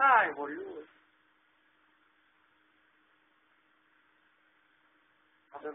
Ay, boludo. A ver,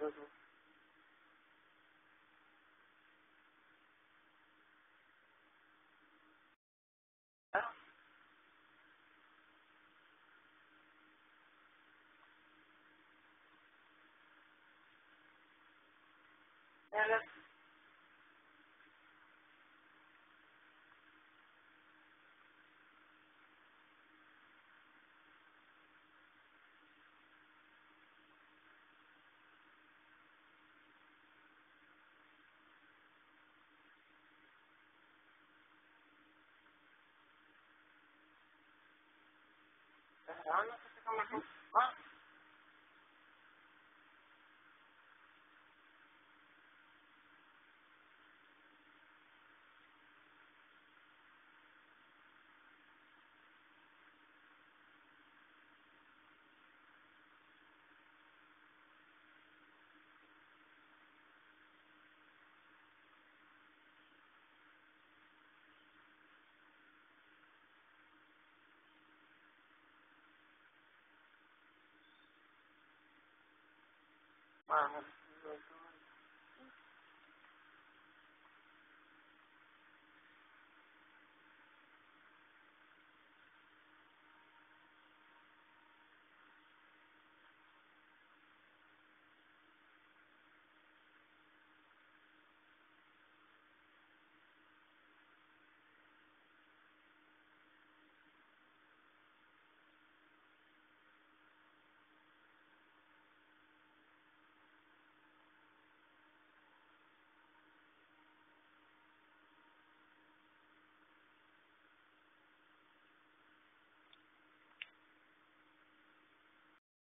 దానిలో పుస్తకం అంటే no.